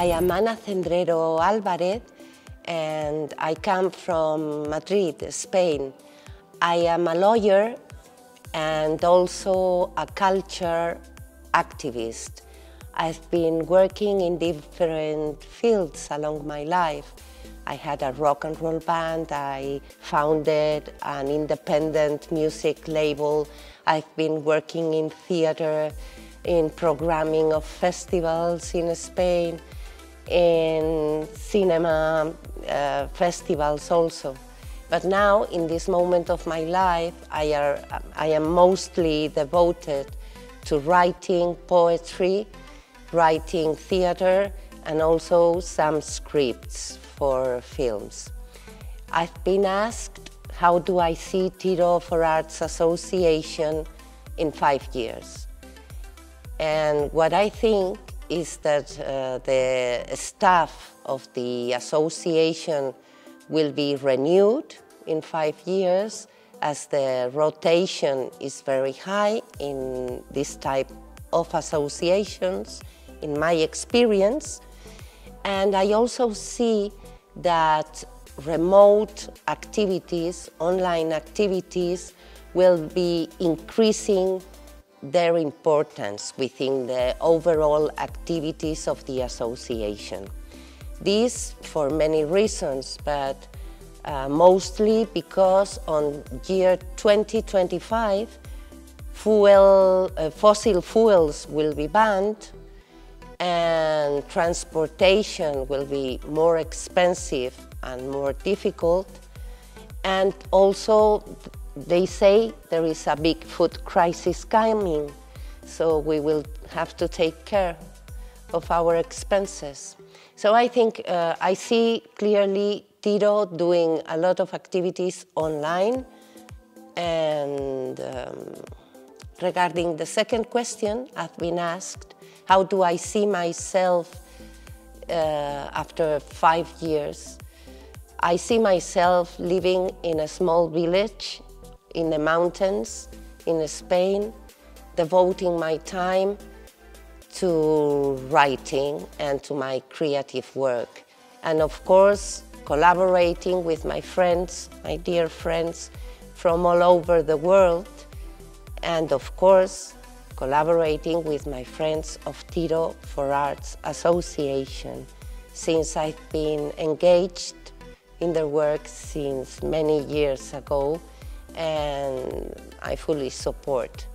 I am Ana Cendrero Alvarez and I come from Madrid, Spain. I am a lawyer and also a culture activist. I've been working in different fields along my life. I had a rock and roll band, I founded an independent music label, I've been working in theater, in programming of festivals in Spain, in cinema uh, festivals also. But now, in this moment of my life, I, are, I am mostly devoted to writing poetry, writing theater, and also some scripts for films. I've been asked, how do I see Tiro for Arts Association in five years? And what I think is that uh, the staff of the association will be renewed in five years as the rotation is very high in this type of associations, in my experience. And I also see that remote activities, online activities, will be increasing their importance within the overall activities of the association. This for many reasons, but uh, mostly because on year 2025, fuel, uh, fossil fuels will be banned and transportation will be more expensive and more difficult. And also, they say there is a big food crisis coming, so we will have to take care of our expenses. So I think uh, I see clearly Tiro doing a lot of activities online. And um, regarding the second question, I've been asked, how do I see myself uh, after five years? I see myself living in a small village in the mountains in Spain, devoting my time to writing and to my creative work. And of course, collaborating with my friends, my dear friends from all over the world. And of course, collaborating with my friends of Tiro for Arts Association, since I've been engaged in their work since many years ago, and I fully support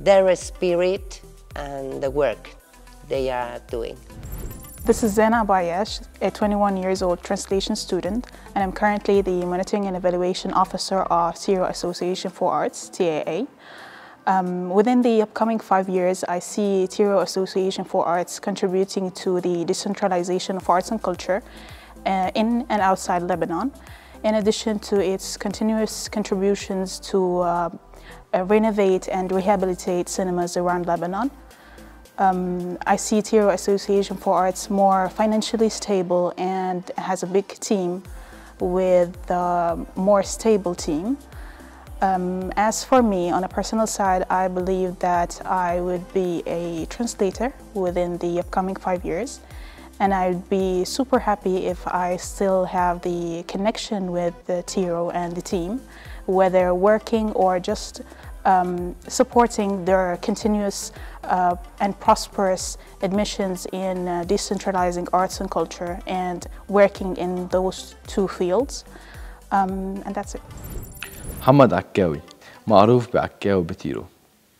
their spirit and the work they are doing. This is Zena Bayesh, a 21 years old translation student, and I'm currently the Monitoring and Evaluation Officer of Tiro Association for Arts, TAA. Um, within the upcoming five years, I see Tiro Association for Arts contributing to the decentralization of arts and culture uh, in and outside Lebanon, in addition to its continuous contributions to uh, uh, renovate and rehabilitate cinemas around Lebanon. Um, I see Tiro Association for Arts more financially stable and has a big team with a more stable team. Um, as for me, on a personal side, I believe that I would be a translator within the upcoming five years And I'd be super happy if I still have the connection with the Tiro and the team, whether working or just um, supporting their continuous uh, and prosperous admissions in uh, decentralizing arts and culture and working in those two fields. Um, and that's it. محمد عكاوي معروف بعكاوي بتيرو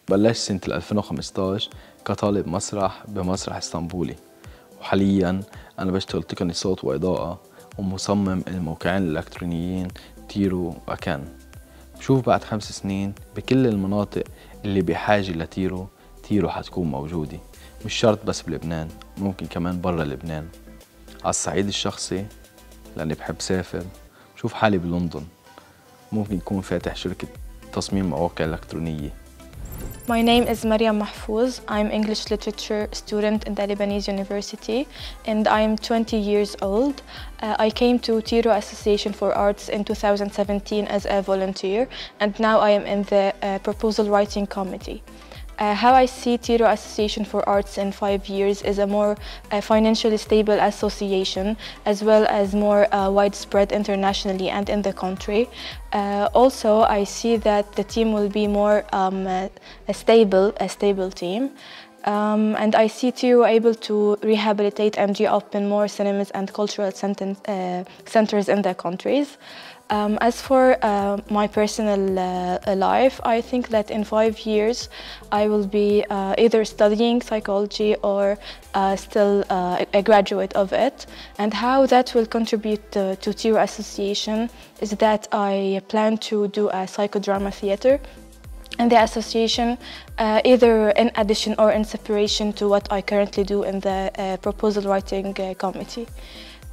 بلش سنة 2015 كطالب مسرح بمسرح اسطنبولي وحاليا أنا بشتغل تقني صوت وإضاءة ومصمم الموقع الإلكتروني لتيرو وأكان بشوف بعد خمس سنين بكل المناطق اللي بحاجة لتيرو تيرو حتكون موجودة. مش شرط بس بلبنان ممكن كمان برا لبنان. على الصعيد الشخصي لأني بحب سافر بشوف حالي بلندن. ممكن يكون فاتح شركة تصميم مواقع إلكترونية. My name is Mariam Mahfouz. I'm English literature student in the Lebanese University and I'm 20 years old. Uh, I came to Tiro Association for Arts in 2017 as a volunteer and now I am in the uh, proposal writing committee. Uh, how I see Tiro Association for Arts in five years is a more uh, financially stable association as well as more uh, widespread internationally and in the country. Uh, also, I see that the team will be more um, a stable, a stable team. Um, and I see Tiro able to rehabilitate and reopen more cinemas and cultural uh, centers in their countries. Um, as for uh, my personal uh, life, I think that in five years I will be uh, either studying psychology or uh, still uh, a graduate of it. And how that will contribute to Tiro Association is that I plan to do a psychodrama theater in the association, uh, either in addition or in separation to what I currently do in the proposal writing committee.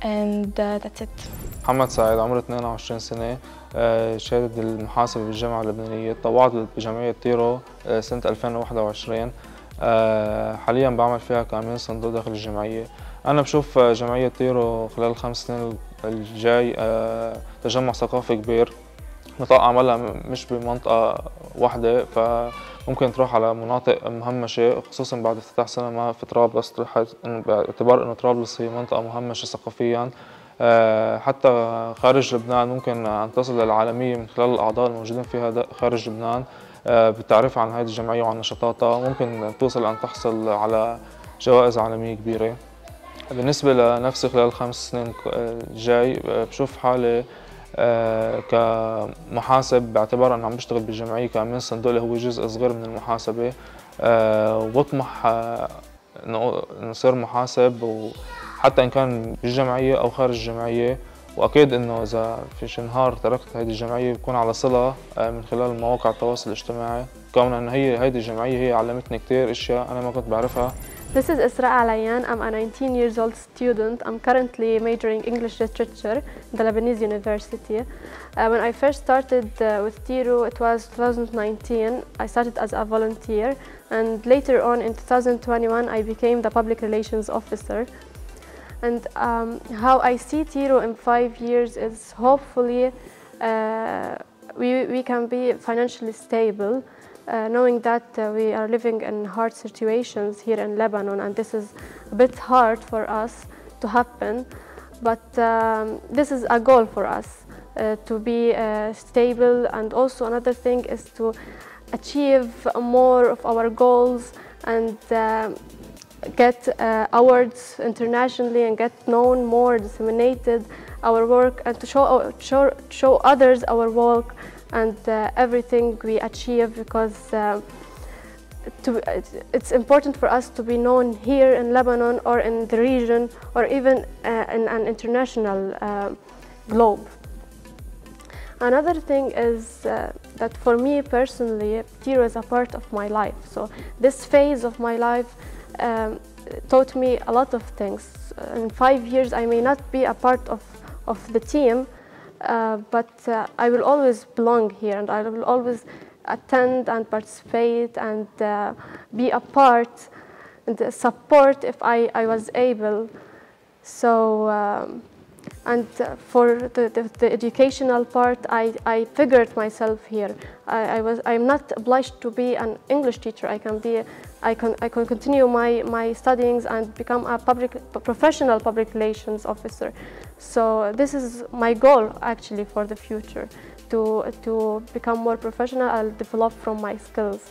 and uh, that's it. محمد سعيد عمري 22 سنة آه، شهادة المحاسبة بالجامعة اللبنانية تطوعت بجمعية تيرو آه، سنة 2021 آه، حاليا بعمل فيها كأمين صندوق داخل الجمعية أنا بشوف جمعية تيرو خلال الخمس سنين الجاي تجمع ثقافي كبير نطاق عملها مش بمنطقة واحدة فممكن تروح على مناطق مهمشة خصوصا بعد افتتاح سينما في طرابلس باعتبار إنه طرابلس هي منطقة مهمشة ثقافيا. آه، حتى خارج لبنان ممكن أن تصل للعالمية من خلال الأعضاء الموجودين فيها خارج لبنان. آه، بالتعريف عن هذه الجمعية وعن نشاطاتها ممكن توصل أن تحصل على جوائز عالمية كبيرة. بالنسبة لنفسي خلال الخمس سنين الجاي آه، بشوف حالي كمحاسب باعتبار إنه عم بشتغل بالجمعيه كامين صندوق اللي هو جزء صغير من المحاسبة. آه، وبطمح آه، إنه نصير محاسب وحتى إن كان بالجمعية أو خارج الجمعية. وأكيد إنه إذا في شي نهار تركت هيدي الجمعية بكون على صلة من خلال مواقع التواصل الاجتماعي. كون انه هي هيدي الجمعية هي علمتني كثير أشياء أنا ما كنت بعرفها. This is Isra Alayan. I'm a 19 years old student. I'm currently majoring English literature at the Lebanese University. Uh, when I first started uh, with Tiru, it was 2019. I started as a volunteer and later on in 2021 I became the public relations officer. And um, how I see Tiru in five years is hopefully uh, we, we can be financially stable uh, knowing that uh, we are living in hard situations here in Lebanon and this is a bit hard for us to happen but um, this is a goal for us uh, to be uh, stable. And also another thing is to achieve more of our goals and uh, get uh, awards internationally and get known more disseminated our work and to show, show, show others our work and uh, everything we achieve because uh, to, it's important for us to be known here in Lebanon or in the region or even uh, in an international uh, globe. Another thing is uh, that for me personally, Tiro is a part of my life. So this phase of my life um, taught me a lot of things. In five years, I may not be a part of, of the team, but uh, I will always belong here and I will always attend and participate and uh, be a part and support if I, I was able. So, um, and for the, the, the, educational part, I, I figured myself here. I, I was, I'm not obliged to be an English teacher. I can be I can, I can continue my, my studies and become a public, professional public relations officer. So this is my goal actually for the future, to, to become more professional and develop from my skills.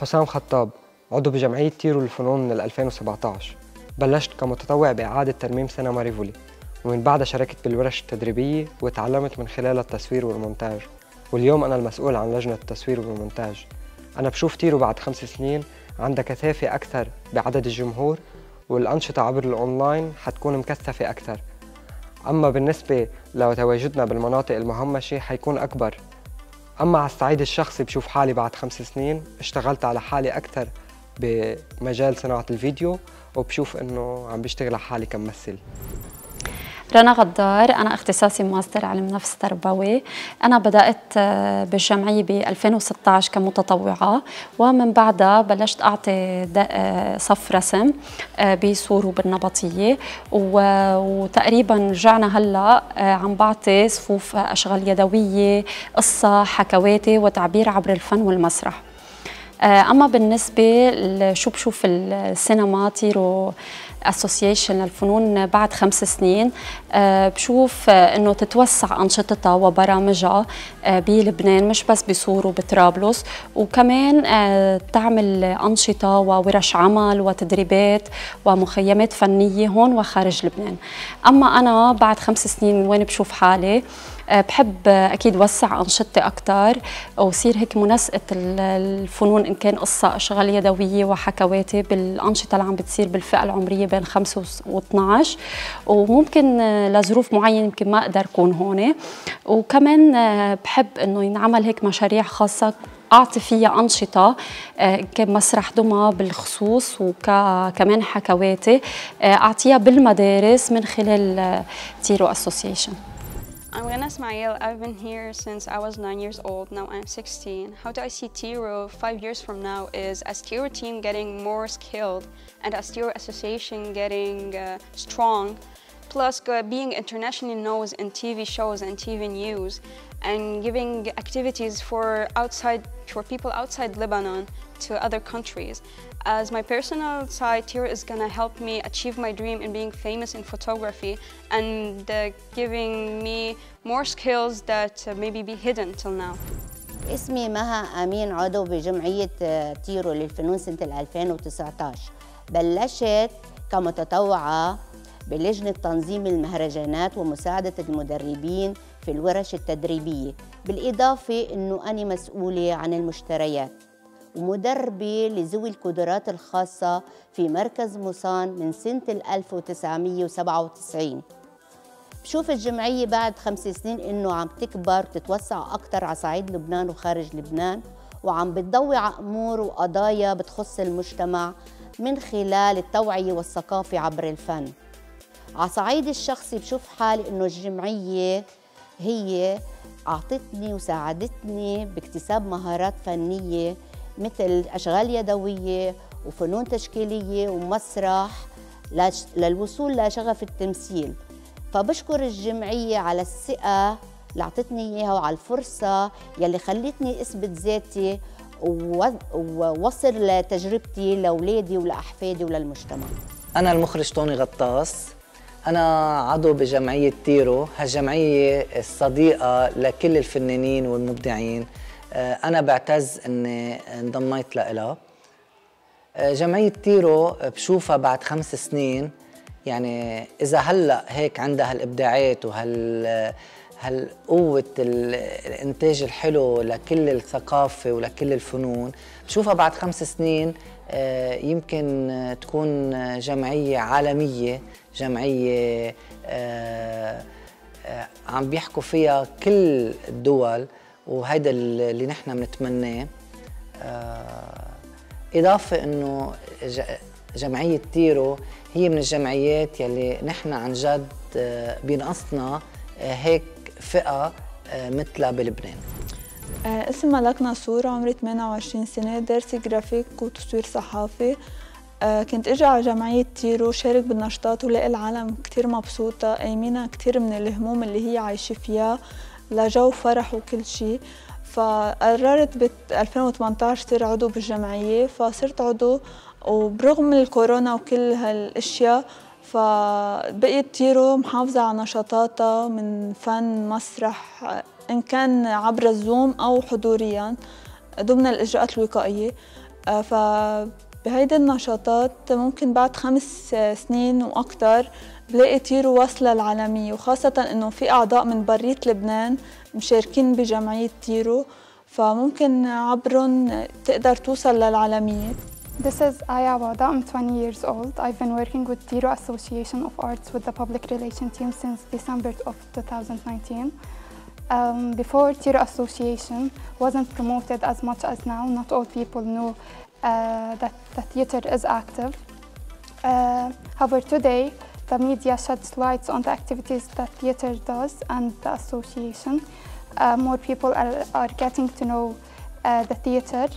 حسام خطاب عضو بجمعية تيرو للفنون من 2017 بلشت كمتطوع بإعادة ترميم سينما ريفولي ومن بعدها شاركت بالورش التدريبية وتعلمت من خلالها التصوير والمونتاج. واليوم أنا المسؤول عن لجنة التصوير والمونتاج. أنا بشوف تيرو بعد خمس سنين عندها كثافة أكثر بعدد الجمهور والأنشطة عبر الأونلاين حتكون مكثفة أكثر. أما بالنسبة لتواجدنا بالمناطق المهمشة حيكون أكبر. أما على الصعيد الشخصي بشوف حالي بعد خمس سنين اشتغلت على حالي أكثر بمجال صناعة الفيديو وبشوف إنه عم بشتغل على حالي كممثل. رنا غدار أنا اختصاصي ماستر علم نفس تربوي. أنا بدأت آه، بالجمعية ب 2016 كمتطوعة ومن بعدها بلشت أعطي آه، صف رسم آه، بسور وبالنبطية. وتقريبا رجعنا هلأ عم بعطي صفوف أشغال يدوية قصة حكواتي وتعبير عبر الفن والمسرح. أما بالنسبة شو بشوف السينما تيرو association للفنون بعد خمس سنين آه، بشوف آه، إنه تتوسع أنشطتها وبرامجها آه، بلبنان مش بس بصور وبطرابلس وكمان تعمل أنشطة وورش عمل وتدريبات ومخيمات فنية هون وخارج لبنان. أما أنا بعد خمس سنين وين بشوف حالي آه، بحب أكيد وسع أنشطتي أكثر وصير هيك منسقه الفنون إن كان قصة أشغال يدوية وحكواتي بالأنشطة اللي عم بتصير بالفئة العمرية بين 5 و12 وممكن آه، لظروف معينة يمكن ما أقدر أكون هون. وكمان آه، بحب إنه ينعمل هيك مشاريع خاصة. أعطي فيها أنشطة كان مسرح دمى بالخصوص وكمان حكواتي. أعطيها بالمدارس من خلال تيرو اسوسيشن I'm Rena Ismail. I've been here since I was 9 years old. Now I'm 16. How do I see Tiro five years from now is as Tiro team getting more skilled and as Tiro association getting uh, strong, plus being internationally known in TV shows and TV news and giving activities for outside for people outside Lebanon to other countries. As my personal side here is gonna help me achieve my dream in being famous in photography and uh, giving me more skills that uh, maybe be hidden till now. اسمي مها أمين عضو بجمعية تيرو للفنون سنة 2019 بلشت كمتطوعة بلجنة تنظيم المهرجانات ومساعدة المدربين في الورش التدريبية بالإضافة أنه أنا مسؤولة عن المشتريات ومدربة لذوي القدرات الخاصة في مركز موسان من سنة 1997 بشوف الجمعية بعد خمس سنين إنه عم تكبر وتتوسع أكثر على صعيد لبنان وخارج لبنان وعم بتضوي على أمور وقضايا بتخص المجتمع من خلال التوعية والثقافة عبر الفن. على صعيد الشخصي بشوف حالي إنه الجمعية هي أعطتني وساعدتني باكتساب مهارات فنية مثل أشغال يدوية وفنون تشكيلية ومسرح للوصول لشغف التمثيل. فبشكر الجمعية على الثقة اللي أعطتني إياها وعلى الفرصة يلي خلتني أثبت ذاتي ووصل لتجربتي لأولادي ولأحفادي وللمجتمع. أنا المخرج طوني غطاس. أنا عضو بجمعية تيرو هالجمعية الصديقة لكل الفنانين والمبدعين. آه، أنا بعتز أني انضميت لها آه، جمعية تيرو بشوفها بعد خمس سنين. يعني إذا هلأ هيك عندها هالإبداعات وهال هالقوة الإنتاج الحلو لكل الثقافة ولكل الفنون بشوفها بعد خمس سنين. آه، يمكن تكون جمعية عالمية جمعية عم بيحكوا فيها كل الدول. وهيدا اللي نحن بنتمناه آه، إضافة إنه جمعية تيرو هي من الجمعيات يلي نحن عن جد آه، بينقصنا آه، هيك فئة مثلها بلبنان. اسمي ملك نصور عمري 28 سنة دارسة جرافيك وتصوير صحافي. كنت أجي على جمعية تيرو شارك بالنشاطات ولاقي العالم كتير مبسوطة قايمينها كتير من الهموم اللي هي عايشة فيها. لجو فرح وكل شيء فقررت ب 2018 صير عضو بالجمعية فصرت عضو. وبرغم الكورونا وكل هالأشياء فبقيت تيرو محافظة على نشاطاتها من فن مسرح إن كان عبر ال Zoom أو حضوريا ضمن الإجراءات الوقائية. فبهيدي النشاطات ممكن بعد خمس سنين وأكثر بلاقي تيرو واصلة العالمية وخاصة إنه في أعضاء من برات لبنان مشاركين بجمعية تيرو فممكن عبرهم تقدر توصل للعالمية This is Aya Wada. I'm 20 years old. I've been working with Tiro Association of Arts with the public relation team since December of 2019. Um, before Tiro Association wasn't promoted as much as now, not all people know uh, that the theatre is active. Uh, however, today the media sheds light on the activities that theatre does and the association. Uh, more people are, are, getting to know uh, the theatre.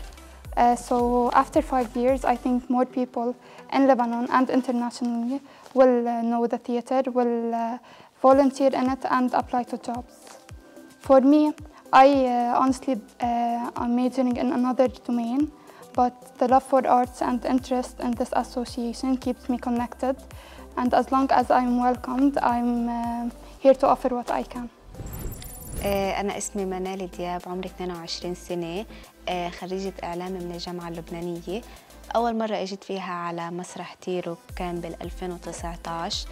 Uh, so after five years, I think more people in Lebanon and internationally will uh, know the theatre, will uh, volunteer in it and apply to jobs. For me, I uh, honestly am majoring in another domain, but the love for arts and interest in this association keeps me connected. And as long as I'm welcomed, I'm uh, here to offer what I can. أنا اسمي منال دياب عمري 22 سنة. خريجة إعلام من الجامعة اللبنانية. أول مرة إجيت فيها على مسرح تيرو كان بال 2019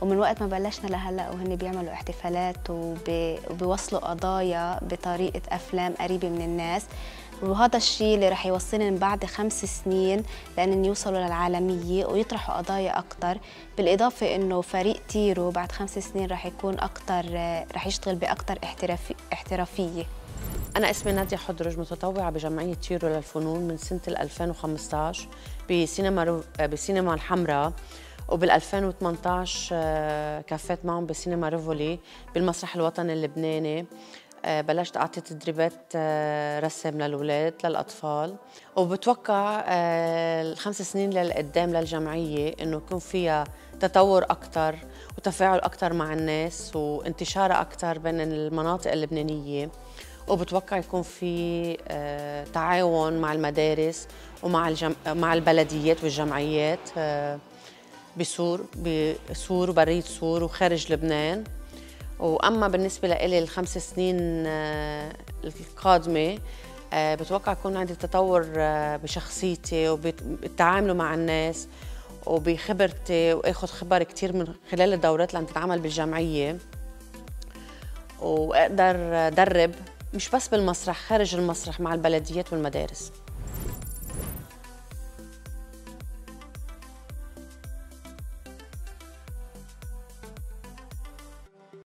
ومن وقت ما بلشنا لهلأ وهن بيعملوا احتفالات وبيوصلوا قضايا بطريقة أفلام قريبة من الناس. وهذا الشيء اللي رح يوصلنا من بعد خمس سنين لأن يوصلوا للعالمية ويطرحوا قضايا أكثر بالإضافة إنه فريق تيرو بعد خمس سنين رح يكون أكثر رح يشتغل بأكثر احترافي احترافية. أنا اسمي نادية حضرج متطوعة بجمعية تيرو للفنون من سنة 2015 بسينما بسينما الحمراء وبال 2018 آه، كفيت معهم بسينما ريفولي بالمسرح الوطني اللبناني. بلشت أعطي تدريبات آه، رسم للاولاد للأطفال. وبتوقع الخمس سنين للقدام للجمعية إنه يكون فيها تطور أكثر وتفاعل أكثر مع الناس وانتشار أكثر بين المناطق اللبنانية. وبتوقع يكون في تعاون مع المدارس ومع الجم... مع البلديات والجمعيات بسور بسور وبرية سور وخارج لبنان. وأما بالنسبة لإلي الخمس سنين آه، القادمة آه، بتوقع يكون عندي تطور آه، بشخصيتي وبالتعامل مع الناس وبخبرتي وآخذ خبر كثير من خلال الدورات اللي عم تتعمل بالجمعية. وأقدر أدرب مش بس بالمسرح خارج المسرح مع البلديات والمدارس.